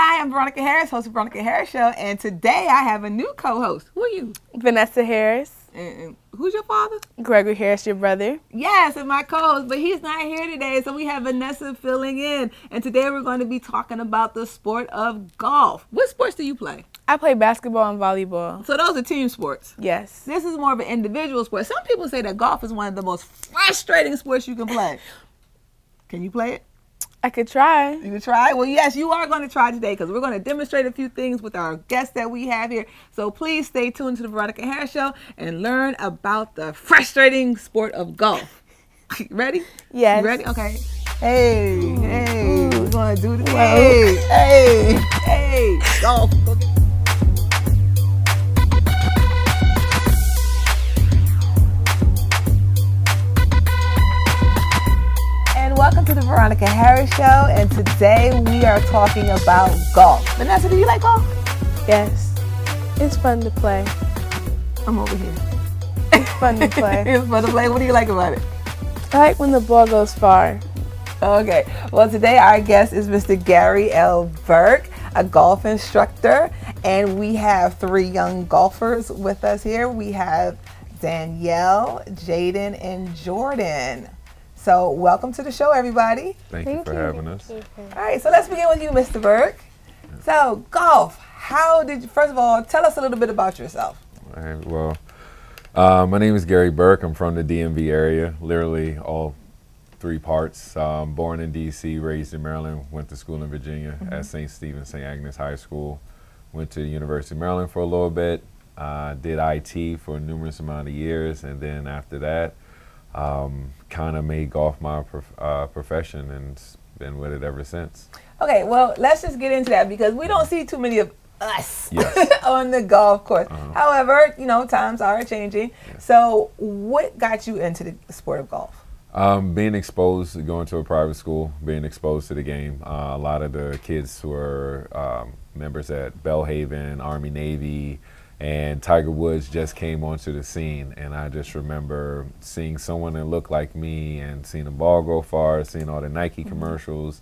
Hi, I'm Veronica Harris, host of Veronica Harris Show, and today I have a new co-host. Who are you? Vanessa Harris. And, and who's your father? Gregory Harris, your brother. Yes, and my co-host, but he's not here today, so we have Vanessa filling in. And today we're going to be talking about the sport of golf. What sports do you play? I play basketball and volleyball. So those are team sports. Yes. This is more of an individual sport. Some people say that golf is one of the most frustrating sports you can play. Can you play it? I could try. You can try? Well, yes, you are going to try today because we're going to demonstrate a few things with our guests that we have here. So please stay tuned to the Veronica Harris Show and learn about the frustrating sport of golf. ready? Yes. You ready? Okay. Hey, hey, we're going to do this. Hey, hey, hey, golf. Veronica Harris Show, and today we are talking about golf. Vanessa, do you like golf? Yes. It's fun to play. I'm over here. It's fun to play. it's fun to play. What do you like about it? I like when the ball goes far. Okay. Well, today our guest is Mr. Gary L. Burke, a golf instructor, and we have three young golfers with us here. We have Danielle, Jaden, and Jordan. So, welcome to the show, everybody. Thank, Thank you for you. having us. All right, so let's begin with you, Mr. Burke. So, golf. How did you, first of all, tell us a little bit about yourself. All right, well, uh, my name is Gary Burke. I'm from the DMV area, literally all three parts. Um, born in D.C., raised in Maryland, went to school in Virginia mm -hmm. at St. Stephen, St. Agnes High School. Went to the University of Maryland for a little bit. Uh, did IT for a numerous amount of years, and then after that, um, kind of made golf my prof uh, profession and been with it ever since. Okay, well, let's just get into that because we don't see too many of us yes. on the golf course. Uh -huh. However, you know, times are changing. Yeah. So, what got you into the sport of golf? Um, being exposed, going to a private school, being exposed to the game. Uh, a lot of the kids who are um, members at Belle Haven, Army, Navy, and Tiger Woods just came onto the scene, and I just remember seeing someone that looked like me and seeing the ball go far, seeing all the Nike mm-hmm. commercials,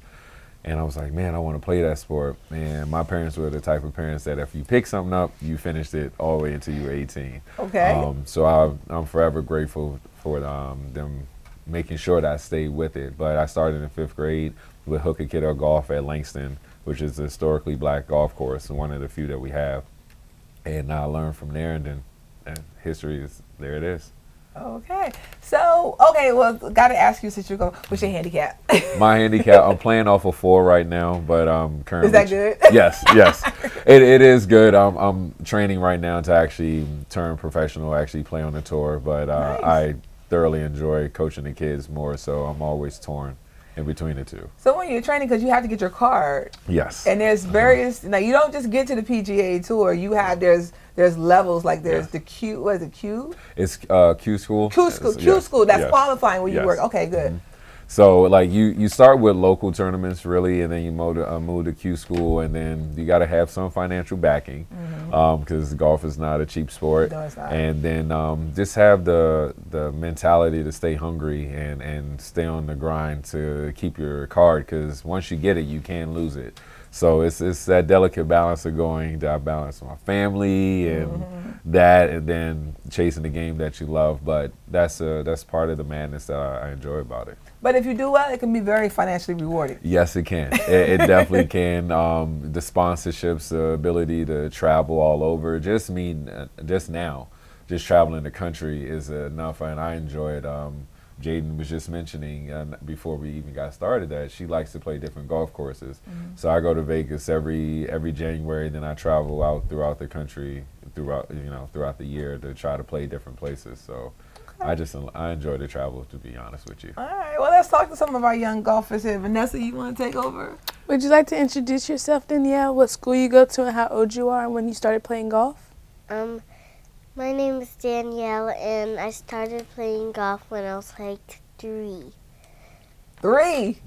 and I was like, man, I want to play that sport. And my parents were the type of parents that if you pick something up, you finished it all the way until you were 18. Okay. Um, so I, am forever grateful for um, them making sure that I stayed with it. But I started in fifth grade with Hook a Kid on Golf at Langston, which is a historically black golf course, one of the few that we have and I learned from there, and then and history is there. It is. Okay, so okay, well, got to ask you since you're going. What's your handicap? My handicap. I'm playing off of four right now, but um, currently. Is that good? yes, yes, it, it is good. I'm I'm training right now to actually turn professional, actually play on the tour. But uh, nice. I thoroughly enjoy coaching the kids more, so I'm always torn in between the two. So when you're training, because you have to get your card. Yes. And there's various. Uh-huh. Now you don't just get to the PGA Tour. You have there's there's levels like there's yes. the Q. What is it? Q. It's uh, Q school. Q school. Q yes. school. That's yes. qualifying where you work. Okay, good. Mm -hmm. So like you you start with local tournaments really, and then you move to, uh, move to Q school, and then you got to have some financial backing because mm-hmm. um, golf is not a cheap sport. No, it's not. And then um, just have the the mentality to stay hungry and and stay on the grind to keep your card because once you get it, you can't lose it. So it's it's that delicate balance of going. Do I balance my family and mm-hmm. that, and then chasing the game that you love? But that's a, that's part of the madness that I, I, enjoy about it. But if you do well, it can be very financially rewarding. Yes, it can. it, it, definitely can. Um, the sponsorships, the ability to travel all over. Just mean uh, just now, just traveling the country is enough, and I enjoy it. Um, Jaden was just mentioning uh, before we even got started that she likes to play different golf courses. Mm -hmm. So I go to Vegas every every January, then I travel out throughout the country throughout you know throughout the year to try to play different places. So okay. I just I enjoy the travel to be honest with you. All right, well let's talk to some of our young golfers here. Vanessa, you want to take over? Would you like to introduce yourself, Danielle? What school you go to and how old you are and when you started playing golf? Um. My name is Danielle, and I started playing golf when I was like three. Three?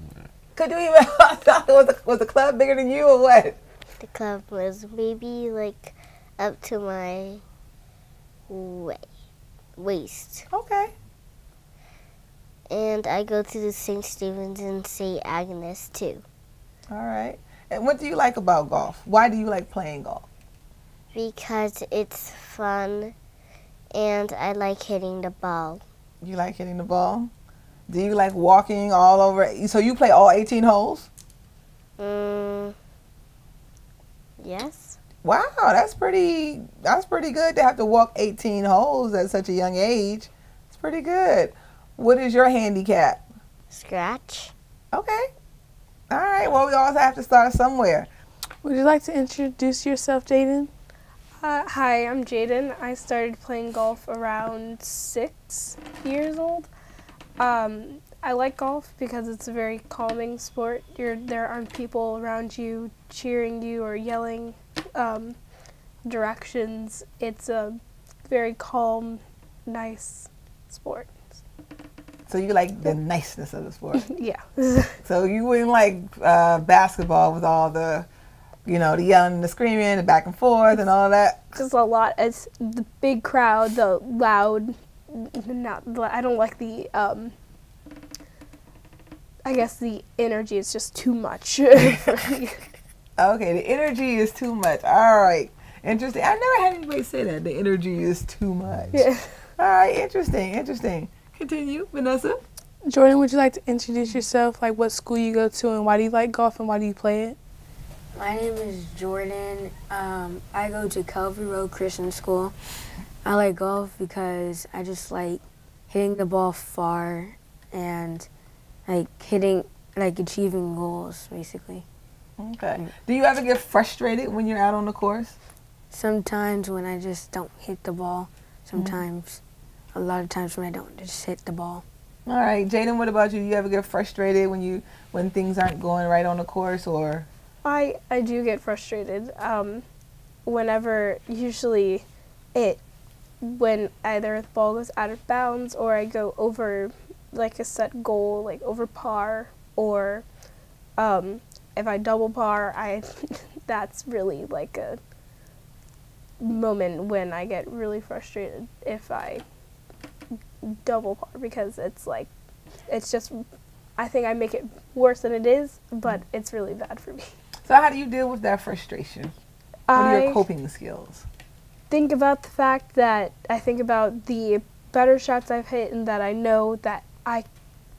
Could you even? was the, was the club bigger than you or what? The club was maybe like up to my wa waist. Okay. And I go to the St. Stephen's and St. Agnes too. All right. And what do you like about golf? Why do you like playing golf? Because it's fun and I like hitting the ball. You like hitting the ball? Do you like walking all over? So you play all 18 holes? Mm, yes. Wow, that's pretty that's pretty good to have to walk 18 holes at such a young age. It's pretty good. What is your handicap? Scratch. Okay. All right. Well, we also have to start somewhere. Would you like to introduce yourself, Jaden? Uh, hi, I'm Jaden. I started playing golf around six years old. Um, I like golf because it's a very calming sport. You're, there aren't people around you cheering you or yelling um, directions. It's a very calm, nice sport. So you like the niceness of the sport. yeah. so you wouldn't like uh, basketball with all the, you know, the yelling, the screaming, the back and forth, and all that. Just a lot. It's the big crowd, the loud. Not. I don't like the. Um, I guess the energy is just too much. Okay, the energy is too much. All right, interesting. I've never had anybody say that. The energy is too much. yeah. All right, interesting, interesting. Continue, Vanessa. Jordan, would you like to introduce yourself? Like what school you go to and why do you like golf and why do you play it? My name is Jordan. Um, I go to Calvary Road Christian School. I like golf because I just like hitting the ball far and like hitting, like achieving goals, basically. Okay. Do you ever get frustrated when you're out on the course? Sometimes when I just don't hit the ball, sometimes, a lot of times when I don't just hit the ball. All right, Jaden. What about you? You ever get frustrated when you when things aren't going right on the course, or I I do get frustrated. Um, whenever usually it when either the ball goes out of bounds or I go over like a set goal, like over par, or um, if I double par, I that's really like a moment when I get really frustrated if I double par because it's like it's just I think I make it worse than it is, but it's really bad for me. so? How do you deal with that frustration? What are your coping skills? think about the fact that I think about the better shots I've hit and that I know that I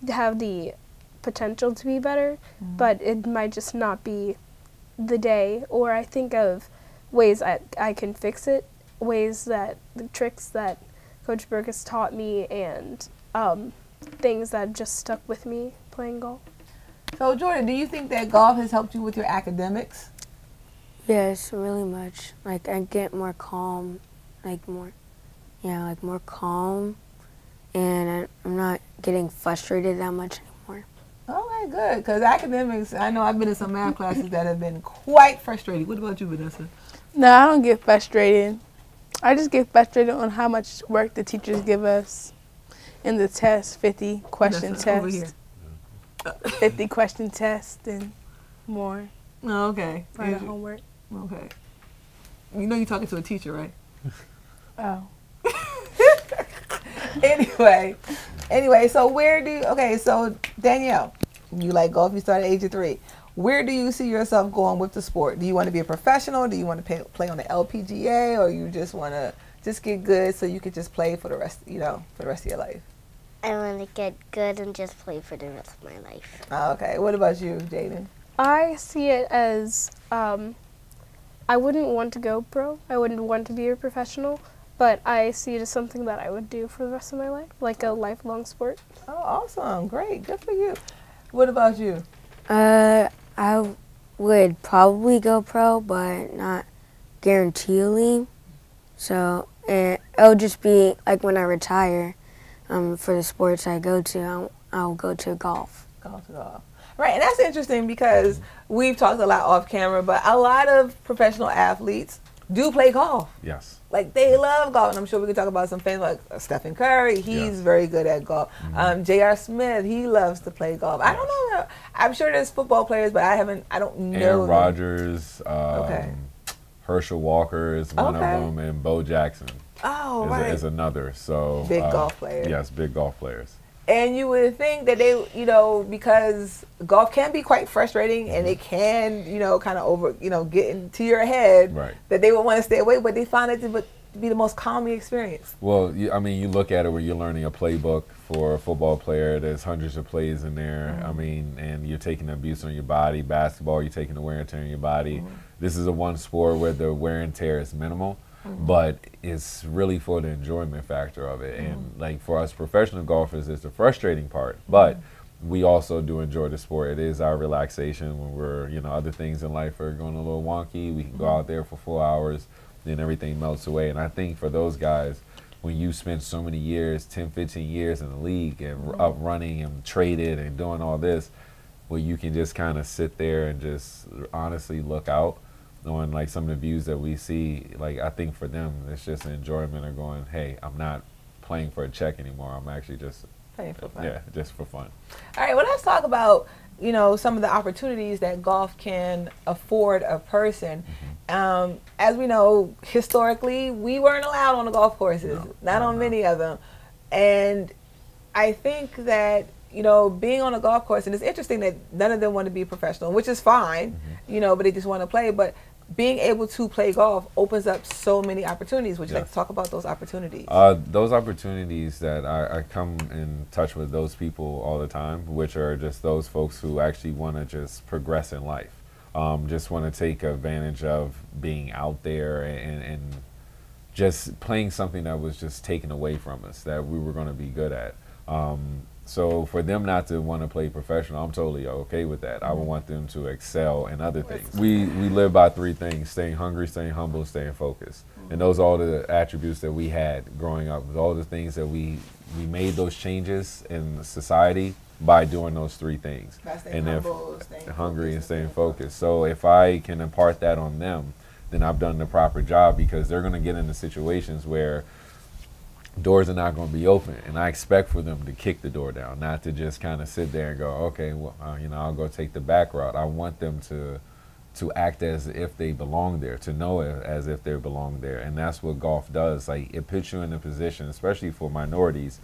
have the potential to be better, but it might just not be the day. Or I think of ways I, I can fix it, ways that the tricks that Coach Burke has taught me, and um, things that just stuck with me playing golf. So, Jordan, do you think that golf has helped you with your academics? Yes, really much. Like I get more calm, like more, yeah, like more calm, and I, I'm not getting frustrated that much anymore. Okay, good. Because academics, I know I've been in some math classes that have been quite frustrating. What about you, Vanessa? No, I don't get frustrated. I just get frustrated on how much work the teachers give us in the test, 50 question Vanessa, over test, here. 50 question test and more Oh, okay. the homework. Okay. You know you're talking to a teacher, right? Oh. anyway, anyway, so where do you, okay, so Danielle, you like golf, you started at age of three. Where do you see yourself going with the sport? Do you want to be a professional? Do you want to pay, play on the LPGA or you just want to just get good so you could just play for the rest, you know, for the rest of your life? I want to get good and just play for the rest of my life. Oh, okay. What about you, Jaden? I see it as um, I wouldn't want to go pro. I wouldn't want to be a professional, but I see it as something that I would do for the rest of my life, like a lifelong sport. Oh, awesome. Great. Good for you. What about you? Uh, I would probably go pro, but not guaranteeing. So it, it'll just be like when I retire, um, for the sports I go to, I'll, I'll go to golf. Golf golf. Right, and that's interesting because we've talked a lot off camera, but a lot of professional athletes do play golf. Yes. Like they love golf, and I'm sure we can talk about some famous like Stephen Curry. He's Yes. very good at golf. Um, J.R. Smith, he loves to play golf. I don't know. I'm sure there's football players, but I haven't. I don't know. Aaron. Rodgers, um, Okay. Herschel Walker is one Okay. of them, and Bo Jackson Oh, is, right. is another. So Big uh, golf players. Yes, big golf players. And you would think that they, you know, because golf can be quite frustrating and it can, you know, kind of over, you know, get into your head Right. that they would want to stay away, but they find it to be- the most calming experience. Well, you, I mean, you look at it where you're learning a playbook for a football player. There's hundreds of plays in there. Mm-hmm. I mean, and you're taking abuse on your body. Basketball, you're taking the wear and tear on your body. Mm-hmm. This is a one sport where the wear and tear is minimal, Mm-hmm. but it's really for the enjoyment factor of it. Mm-hmm. And like for us professional golfers, it's the frustrating part, but. Mm-hmm. We also do enjoy the sport. It is our relaxation when we're, you know, other things in life are going a little wonky. We can go Mm-hmm. out there for four hours, then everything melts away. And I think for those guys, when you spend so many years 10 15 years in the league and Mm-hmm. up running and traded and doing all this where you can just kind of sit there and just honestly look out on like some of the views that we see like i think for them it's just an enjoyment of going hey i'm not playing for a check anymore i'm actually just Playing for fun. yeah just for fun All right, well, let's talk about you know some of the opportunities that golf can afford a person. Um, as we know, historically, we weren't allowed on the golf courses, No, not no, on no. many of them, and I think that you know being on a golf course, and it's interesting that none of them want to be professional, which is fine, Mm-hmm. you know, but they just want to play, but. Being able to play golf opens up so many opportunities. Would you like to talk about those opportunities? Uh, those opportunities that I, I come in touch with those people all the time, which are just those folks who actually want to just progress in life, um, just want to take advantage of being out there and, and just playing something that was just taken away from us that we were going to be good at. Um, so for them not to want to play professional, I'm totally okay with that. I would want them to excel in other things. We we live by three things: staying hungry, staying humble, staying focused. And those are all the attributes that we had growing up. All the things that we we made those changes in society by doing those three things. And if humble, staying hungry and staying focused. So if I can impart that on them, then I've done the proper job because they're going to get into situations where doors are not going to be open, and I expect for them to kick the door down, not to just kind of sit there and go, okay, well, uh, you know, I'll go take the back route. I want them to to act as if they belong there, to know it as if they belong there, and that's what golf does. Like it puts you in a position, especially for minorities,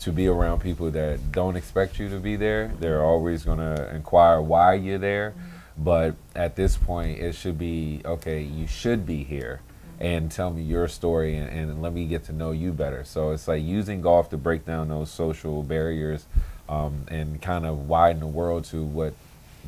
to be around people that don't expect you to be there. They're always going to inquire why you're there. But at this point, it should be okay, you should be here and tell me your story and, and let me get to know you better. So it's like using golf to break down those social barriers um, and kind of widen the world to what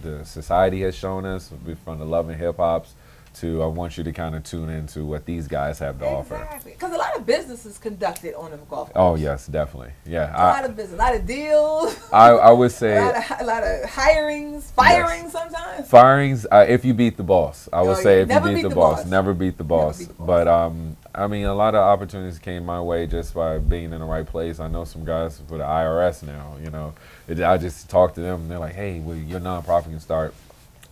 the society has shown us from the love and hip hops to I want you to kind of tune into what these guys have to offer. Exactly, because a lot of business is conducted on a golf course. Oh yes, definitely. Yeah, a lot of business, a lot of deals, I, I would say a, lot of, a lot of hirings, firings sometimes. Firings, uh, if you beat the boss, I would Oh, say yeah. if Never you beat, beat the, the boss, boss. never beat the boss. beat the boss. But um, I mean, a lot of opportunities came my way just by being in the right place. I know some guys for the IRS now. You know, it, I just talk to them, and they're like, "Hey, well, your nonprofit can start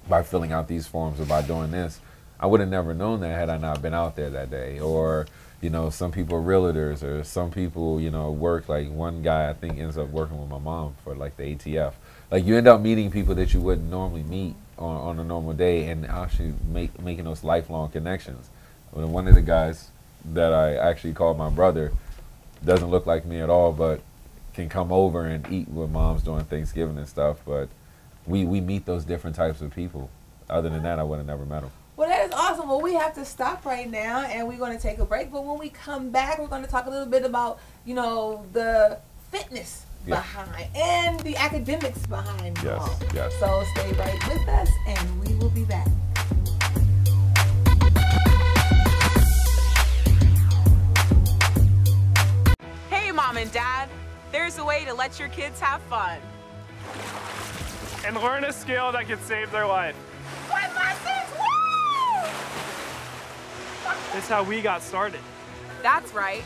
by filling out these forms or by doing this." I would have never known that had I not been out there that day. Or, you know, some people are realtors, or some people, you know, work. Like one guy, I think, ends up working with my mom for like the ATF. Like you end up meeting people that you wouldn't normally meet on, on a normal day, and actually make making those lifelong connections. Well, one of the guys that I actually called my brother doesn't look like me at all, but can come over and eat with mom's during Thanksgiving and stuff. But we we meet those different types of people. Other than that, I would have never met them. Well, that is awesome. Well, we have to stop right now, and we're going to take a break. But when we come back, we're going to talk a little bit about, you know, the fitness Yeah. behind and the academics behind Yes, golf. yes. So stay right with us, and we will be back. Hey, mom and dad, there's a way to let your kids have fun. and learn a skill that could save their life. What lessons? Woo! It's how we got started. That's right.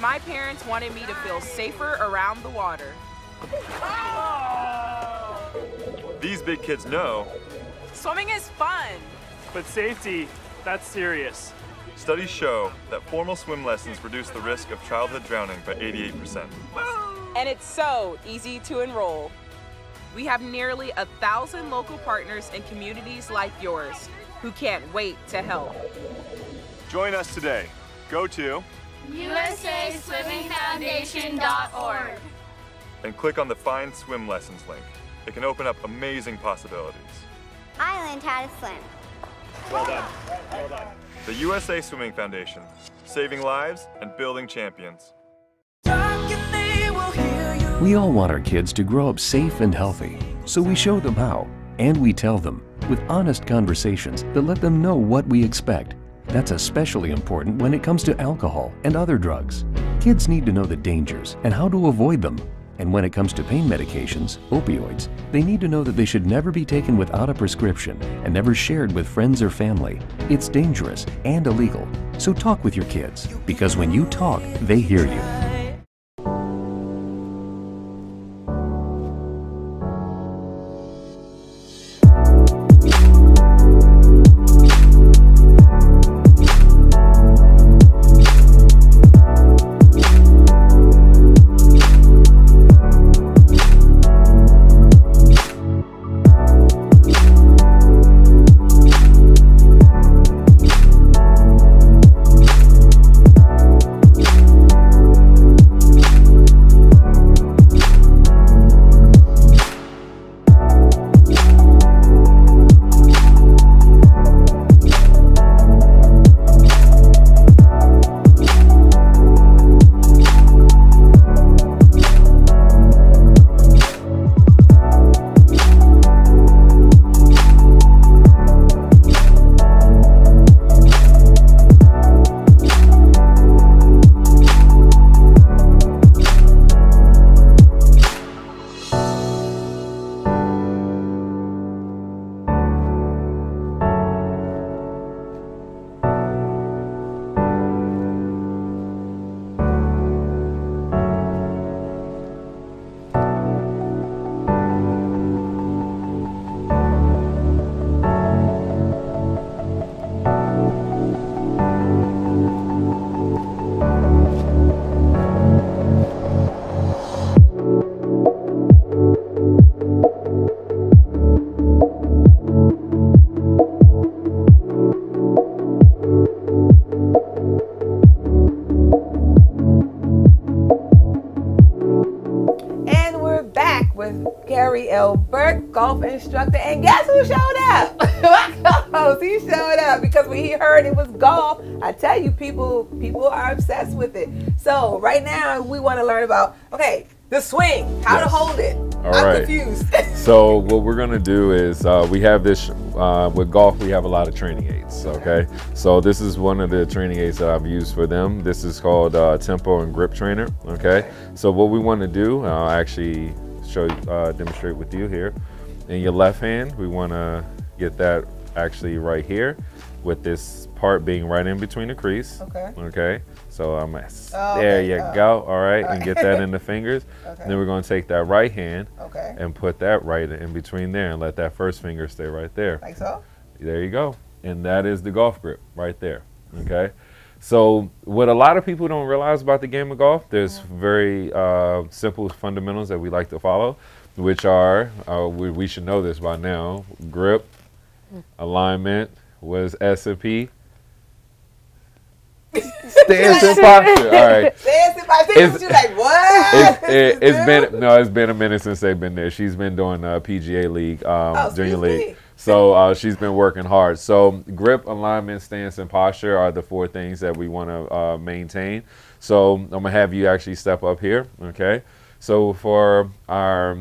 My parents wanted me to feel safer around the water. These big kids know Swimming is fun. But safety, that's serious. studies show that formal swim lessons reduce the risk of childhood drowning by 88%. And it's so easy to enroll. We have nearly a thousand local partners in communities like yours who can't wait to help. Join us today. Go to USASwimmingFoundation.org. and click on the Find Swim Lessons link. It can open up amazing possibilities. I learned how to swim. Well done. Well done. The USA Swimming Foundation, saving lives and building champions. We all want our kids to grow up safe and healthy, so we show them how, and we tell them with honest conversations that let them know what we expect. That's especially important when it comes to alcohol and other drugs. Kids need to know the dangers and how to avoid them. And when it comes to pain medications, opioids, they need to know that they should never be taken without a prescription and never shared with friends or family. It's dangerous and illegal. So talk with your kids, because when you talk, they hear you. With L. Burke, golf instructor. And guess who showed up? My co-host. He showed up because when he heard it was golf, I tell you, people people are obsessed with it. So right now we want to learn about okay, the swing, how to hold it. All I'm right. confused. So what we're gonna do is uh, we have this uh, with golf. We have a lot of training aids. Okay. So this is one of the training aids that I've used for them. This is called uh, Tempo and Grip Trainer. Okay. So what we want to do, I'll actually show uh, demonstrate with you here. In your left hand, we want to get that actually right here, with this part being right in between the crease. Okay. Okay. So I'm at, Oh, there okay. you Uh, go. All right, all and right. get that in the fingers. Okay. Then we're going to take that right hand Okay. and put that right in between there and let that first finger stay right there. like so. There you go. And that is the golf grip right there. Okay. So what a lot of people don't realize about the game of golf, there's very uh, simple fundamentals that we like to follow, which are uh, we, we should know this by now: grip, alignment, was S and P, stance and posture. All right. Stance and posture. It's- You like what? It's, This it, is it's been no, it's been a minute since they've been there. She's been doing uh, PGA League, um, Oh, Junior League. me. So uh, she's been working hard. So grip, alignment, stance, and posture are the four things that we want to uh, maintain. So I'm gonna have you actually step up here. Okay. So for our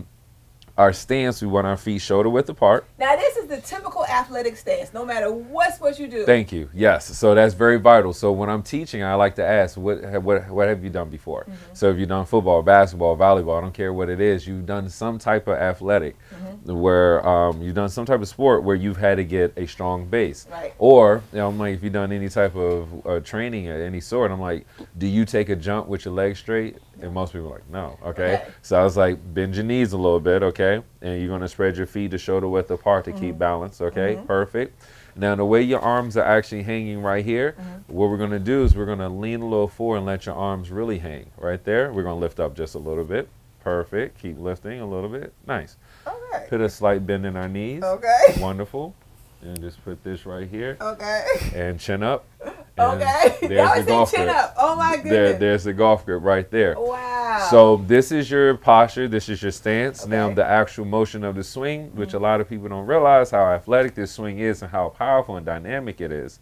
our stance, we want our feet shoulder width apart. Now this is the typical athletic stance. No matter what sport you do. Thank you. Yes. So that's very vital. So when I'm teaching, I like to ask, what what what have you done before? Mm-hmm. So if you've done football, basketball, volleyball, I don't care what it is, you've done some type of athletic, Mm-hmm. Where um, you've done some type of sport where you've had to get a strong base. Right. Or you know, I'm like, if you've done any type of uh, training of any sort, I'm like, do you take a jump with your legs straight? And most people are like, no. Okay. Okay. So I was like, bend your knees a little bit, okay? And you're gonna spread your feet to shoulder width apart to Mm-hmm. keep balance, okay? Perfect. Now the way your arms are actually hanging right here, Mm-hmm. what we're gonna do is we're gonna lean a little forward and let your arms really hang right there. We're gonna lift up just a little bit. Perfect. Keep lifting a little bit. Nice. Okay. Put a slight bend in our knees. Okay. Wonderful. And just put this right here Okay. and chin up. And Okay. There's the golf chin grip. up. Oh my There, goodness. there's the golf grip right there. wow. So this is your posture. This is your stance. Now the actual motion of the swing, which a mm-hmm. lot of people don't realize how athletic this swing is and how powerful and dynamic it is.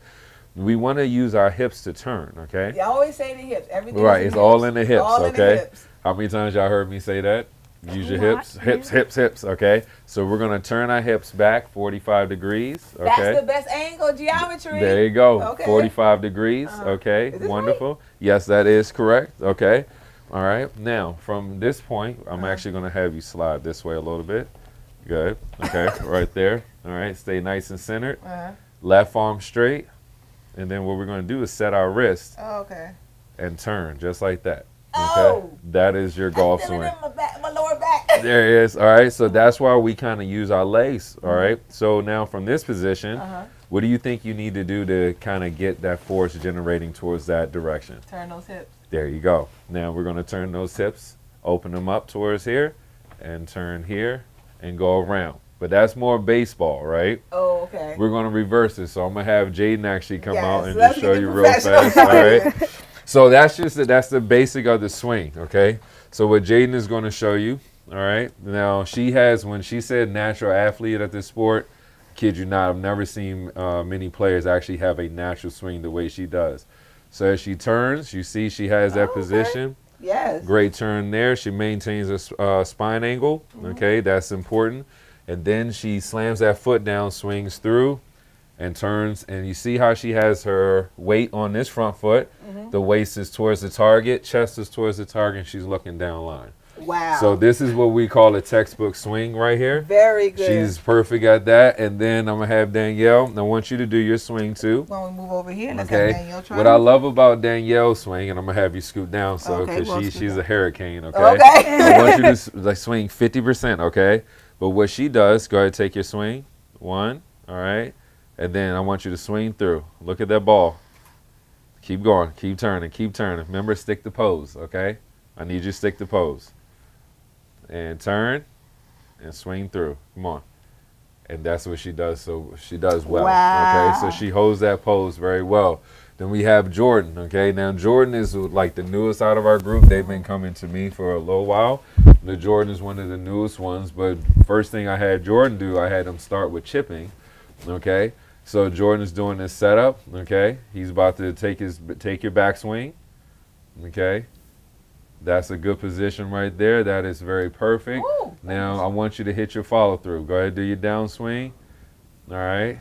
We want to use our hips to turn. Okay. You always say the hips. Everything. Right, it's the all in the hips, All in the okay? hips. How many times y'all heard me say that? Use your hips, hips, hips, hips, okay? So we're gonna turn our hips back 45 degrees, okay? That's the best angle geometry. There you go, Okay. 45 degrees, Uh-huh. okay? Is this Wonderful. Yes, that is correct, okay? All right, now from this point. I'm actually gonna have you slide this way a little bit. Good, okay, right there. All right, stay nice and centered. Uh-huh. Left arm straight, and then what we're gonna do is set our wrist Oh, okay. and turn just like that. Okay, Oh. that is your golf swing. in my, back, my lower back. There it is. All right, so that's why we kind of use our legs. All right, so now from this position, Uh-huh. what do you think you need to do to kind of get that force generating towards that direction? Turn those hips. There you go. Now we're going to turn those hips, open them up towards here, and turn here and go around. But that's more baseball, right? Oh, okay. We're going to reverse it. So I'm going to have Jaden actually come out and just show you real fast. All right. So that's just the, that's the basic of the swing. Okay. So what Jaden is going to show you. All right. Now she has when she said natural athlete at this sport. Kid you not, I've never seen uh, many players actually have a natural swing the way she does. So as she turns, you see she has that Oh, okay. position. Yes. Great turn there. She maintains a uh, spine angle. Mm-hmm. Okay, that's important. And then she slams that foot down, swings through, and turns. And you see how she has her weight on this front foot. Mm-hmm. The waist is towards the target, chest is towards the target, and she's looking down line. Wow. So this is what we call a textbook swing right here. Very good. She's perfect at that. And then I'm gonna have Danielle. I want you to do your swing too. when we move over here, Okay. Danielle try. What I love about Danielle's swing, and I'm gonna have you scoot down, so Okay, because we'll she she's down. a hurricane. Okay. Okay. I want you to like swing 50%. Okay. But what she does, go ahead take your swing. One. All right. And then I want you to swing through. Look at that ball. Keep going. Keep turning. Keep turning. Remember, stick to pose. Okay. I need you to stick to pose. And turn, and swing through. Come on. And that's what she does. So she does well. Wow. Okay. So she holds that pose very well. Then we have Jordan. Okay. Now Jordan is like the newest out of our group. They've been coming to me for a little while. The Jordan is one of the newest ones. But first thing I had Jordan do, I had him start with chipping. Okay. So Jordan is doing this setup. Okay. He's about to take his take your backswing. Okay. That's a good position right there. That is very perfect. Ooh, now I want you to hit your follow through. Go ahead, do your downswing. All right.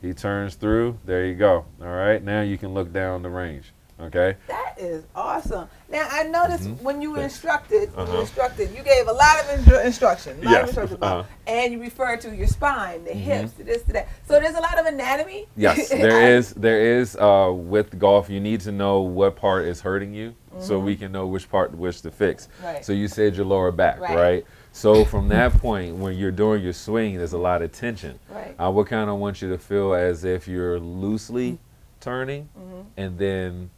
He turns through. There you go. All right. Now you can look down the range. Okay. That is awesome. Now I noticed when you were instructed, you Uh-huh. were instructed, you gave a lot of instru- instruction, lot Yes, of instruction uh-huh. and you referred to your spine, the hips, to this, to that. So there's a lot of anatomy. Yes, there is. There is. Uh, with golf, you need to know what part is hurting you, so we can know which part which to fix. Mm-hmm. Right. So you said your lower back, Right. right? So from that point, when you're doing your swing, there's a lot of tension. Right. I would kind of want you to feel as if you're loosely turning, Mm-hmm. and then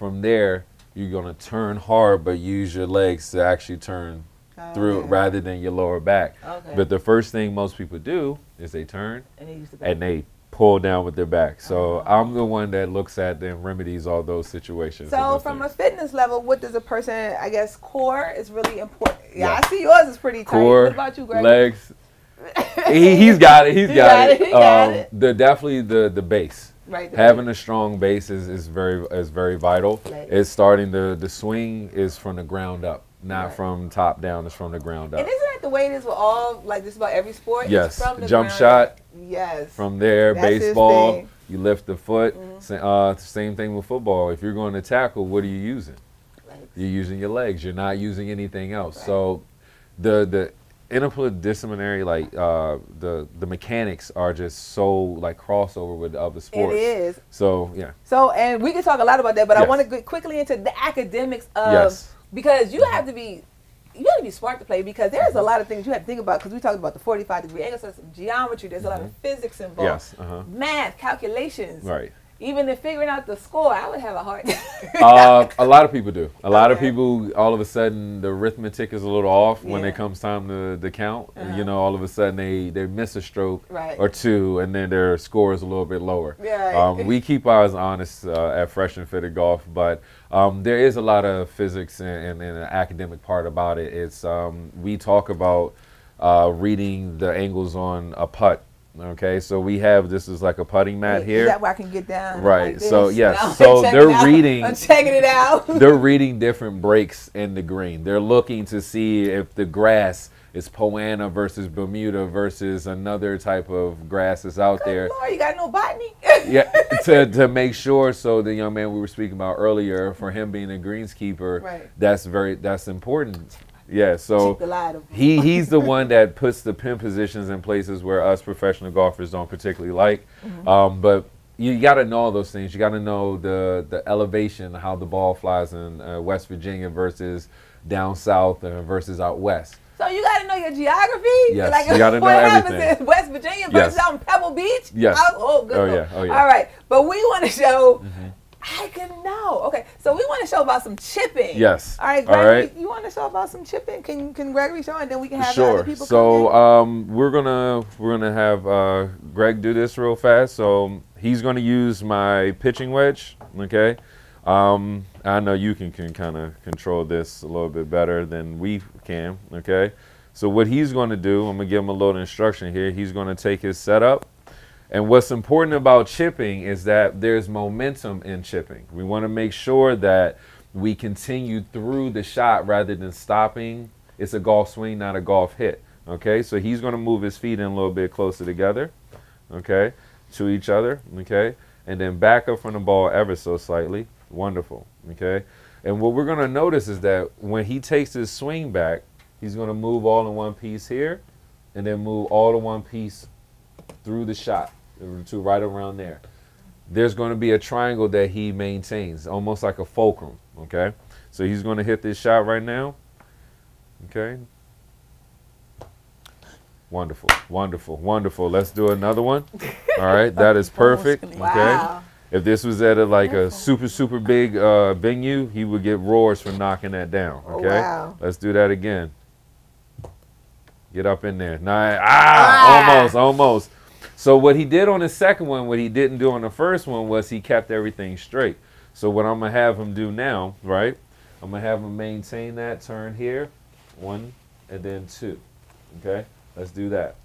from there you're gonna turn hard, but use your legs to actually turn through Okay. rather than your lower back. Okay. But the first thing most people do is they turn And they to and they pull down with their back. So I'm the one that looks at and remedies all those situations. So those from a fitness level, what does a person? I guess core is really important. Yeah, Yeah. I see yours is pretty tight. core, what about you, Greg? legs. he, he's got it. He's He got, got it. it, he got Um, it. The definitely the the base. Right. Having a strong base is, is very is very vital. Right. It's starting the the swing is from the ground up, not Right. from top down. It's from the ground up. And isn't that the way it is with all, like just about every sport? Yes. from the Jump shot. up. Yes. From there, That's baseball, you lift the foot. Sa- uh, same thing with football. If you're going to tackle, what are you using? Legs. You're using your legs. You're not using anything else. So, the the interdisciplinary like uh, the the mechanics are just so like crossover with the other sports. It is. So yeah. So, and we can talk a lot about that, but I want to get quickly into the academics of Yes. because you have to be you have to be smart to play because there's a lot of things you have to think about because we talked about the 45 degree angle, so geometry, there's a lot of physics involved, Yes. Uh huh. math, calculations, Right. Even in figuring out the score, I would have a hard time. uh, a lot of people do. A lot of people, all of a sudden, the arithmetic is a little off when it comes time to, to count. Uh-huh. You know, all of a sudden they, they miss a stroke Right. or two, and then their score is a little bit lower. Right. Um, we keep ours honest uh, at Fresh and Fitted Golf, but um, there is a lot of physics and, and, and an academic part about it. It's um, we talk about uh, reading the angles on a putt. Okay, so we have this is like a putting mat here. Is that where I can get down? Right. like so yes. No, So they're reading. I'm checking it out. they're reading different breaks in the green. They're looking to see if the grass is Poa annua versus Bermuda versus another type of grass that's out there. Lord, you got no botany? Yeah, to, to make sure. So the young man we were speaking about earlier, for him being a greenskeeper, Right. that's very that's important. Yeah. So Check the light of- he he's the one that puts the pin positions in places where us professional golfers don't particularly like. Mhm. Um, but you got to know all those things. You got to know the the elevation, how the ball flies in uh, West Virginia versus down south uh, versus out west. So you got to know your geography. Yes, like you gotta know what happens everything. in West Virginia versus Yes. out in Pebble Beach. Yes. Oh, oh, good. Oh, yeah. Oh, yeah. All right, but we want to show. Mm-hmm. I can know. Okay, so we want to show about some chipping. Yes. All right, All Gregory, right. you want to show about some chipping? Can Can Gregory show, and then we can have the Sure. other people So come um, we're gonna we're gonna have uh, Greg do this real fast. So he's gonna use my pitching wedge. Okay. Um, I know you can, can kind of control this a little bit better than we can. Okay. So what he's going to do, I'm gonna give him a little instruction here. He's going to take his setup. And what's important about chipping is that there's momentum in chipping. We want to make sure that we continue through the shot rather than stopping. It's a golf swing, not a golf hit. Okay, so he's going to move his feet in a little bit closer together, okay, to each other, okay, and then back up from the ball ever so slightly. Wonderful, okay. And what we're going to notice is that when he takes his swing back, he's going to move all in one piece here, and then move all in one piece through the shot to right around there. There's going to be a triangle that he maintains, almost like a fulcrum. Okay, so he's going to hit this shot right now. Okay. Wonderful, wonderful, wonderful. Let's do another one. All right, that is perfect. Okay. Wow. If this was at a, like a super super big uh, venue, he would get roars for knocking that down. Oh, Okay. wow. Let's do that again. Get up in there. Nice. Ah, almost, almost. So what he did on the second one, what he didn't do on the first one was he kept everything straight. So what I'm gonna have him do now, right? I'm gonna have him maintain that turn here, one and then two. Okay, let's do that.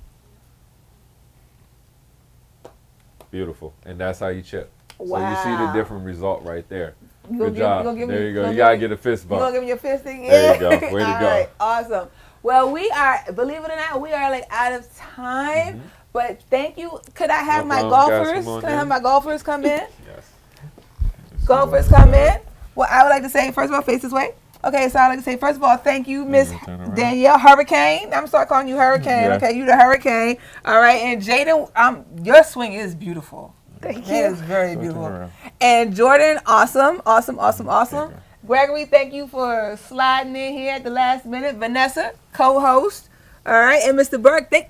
Beautiful, and that's how you chip. So you see the different result right there. You Good give- job. there me- you go. You gotta me- get a fist bump. You gonna give me your fisting? There you go. Way to go. right, awesome. Well, we are, believe it or not, we are like out of time. Mm-hmm. But thank you. Could I have. No my problem, guys. golfers? Come on Can I have in. my golfers come in? Yes. golfers come in. Well, I would like to say, first of all, face this way. Okay, so I'd like to say, first of all, thank you, Miss. Danielle Hurricane. I'm gonna start calling you Hurricane. Yeah. Okay, you the Hurricane. All right, and Jaden, um, your swing is beautiful. Thank you. is very Turn beautiful. And Jordan, awesome, awesome, awesome, awesome. Gregory, thank you for sliding in here at the last minute. Vanessa, co-host. All right, and Mr. Burke, thank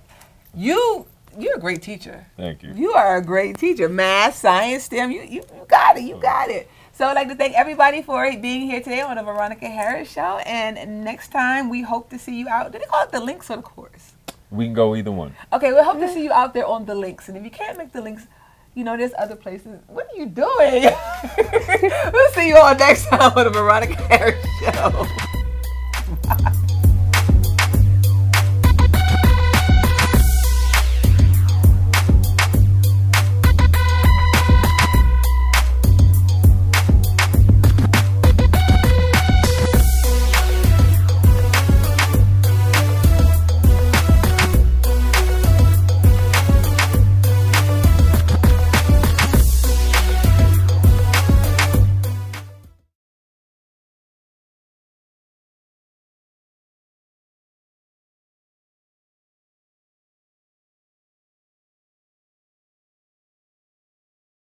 you. You're a great teacher. Thank you. You are a great teacher. Math, science, STEM. You, you, you got it. You got it. So I'd like to thank everybody for being here today on the Veronica Harris Show. And next time, we hope to see you out. Did they call it the links or the course? We can go either one. Okay, we hope to see you out there on the links. And if you can't make the links, you know, there's other places. What are you doing? we'll see you all next time on the Veronica Harris Show.